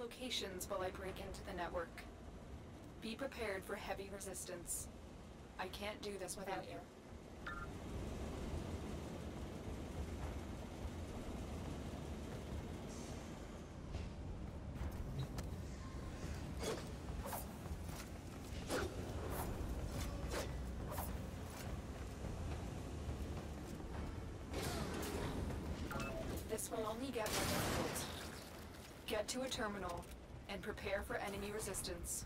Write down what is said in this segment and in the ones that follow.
locations while I break into the network. Be prepared for heavy resistance. I can't do this without you. This will only get difficult. Get to a terminal and prepare for enemy resistance.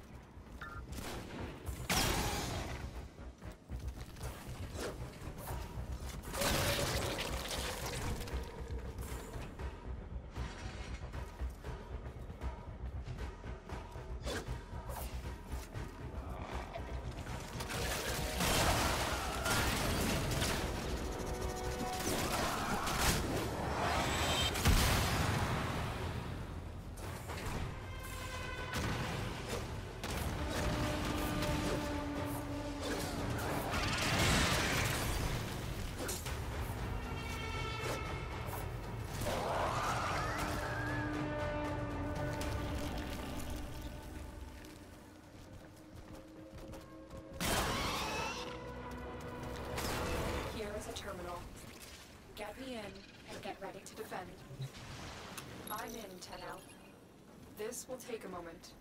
Get me in and get ready to defend. I'm in, Tenno. This will take a moment.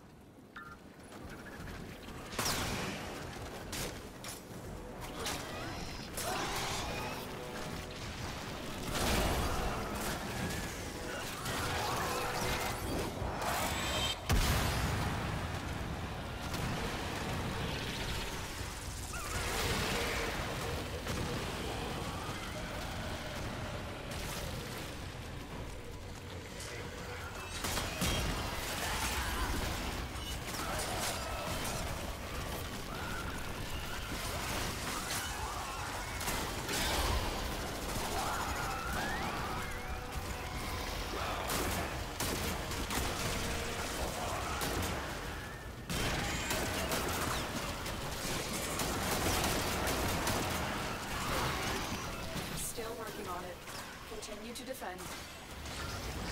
Continue to defend.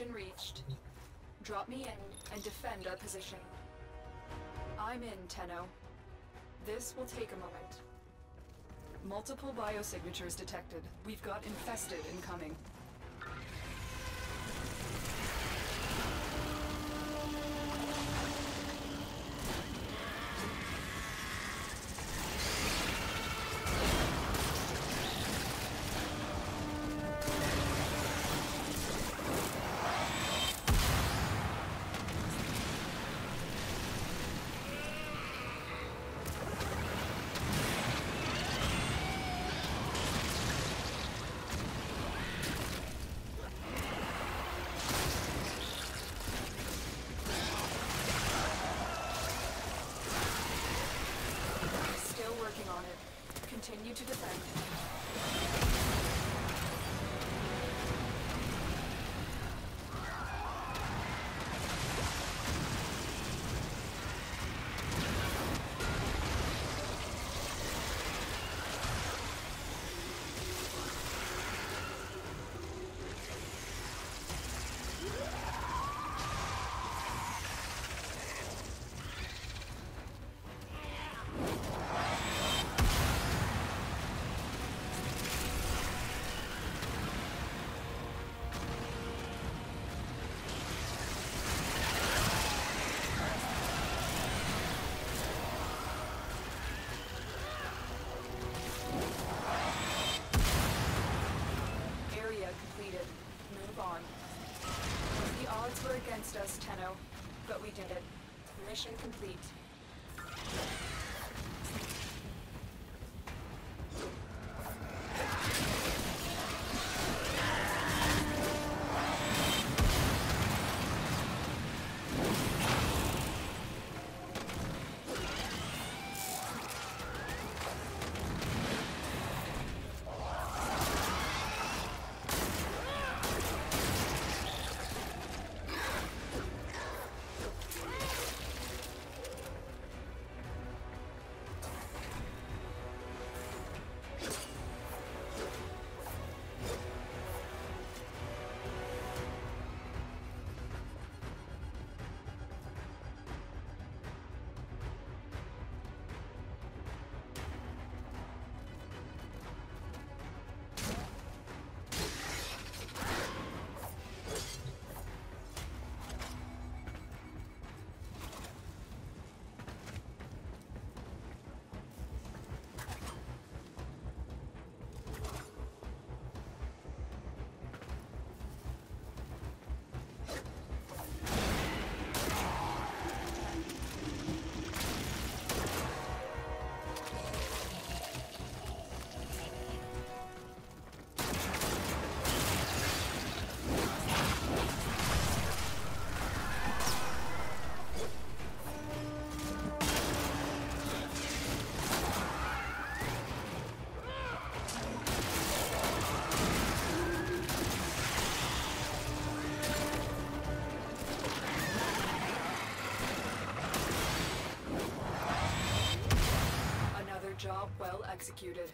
Reached. Drop me in and defend our position. I'm in, Tenno. This will take a moment. Multiple biosignatures detected. We've got infested incoming. Continue to defend. Against us, Tenno, oh, but we did it. Mission complete. Executed.